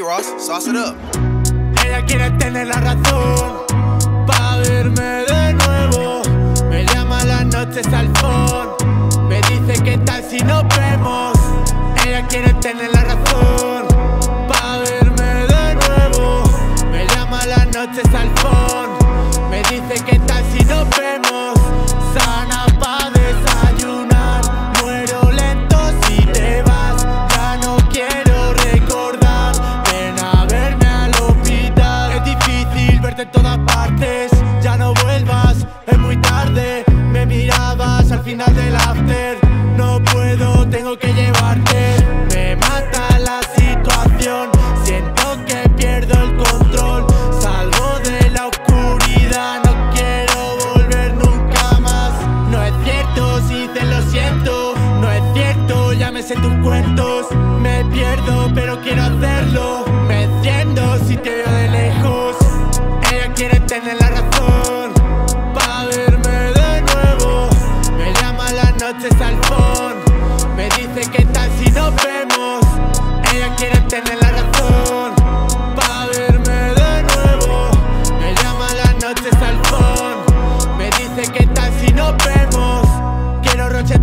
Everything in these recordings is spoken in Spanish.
Ross, sauce it up. Ella quiere tener la razón Pa' verme de nuevo. Me llama las noches al Me dice que tal si nos vemos Ella quiere tener la razón Pa' verme de nuevo. Me llama las noches al Me dice que tal si nos vemos cierto, ya me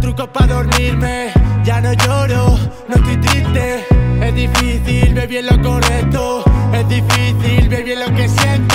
trucos pa' dormirme. Ya no lloro, no estoy triste. Es difícil, baby, en lo correcto. Es difícil, baby, en lo que siento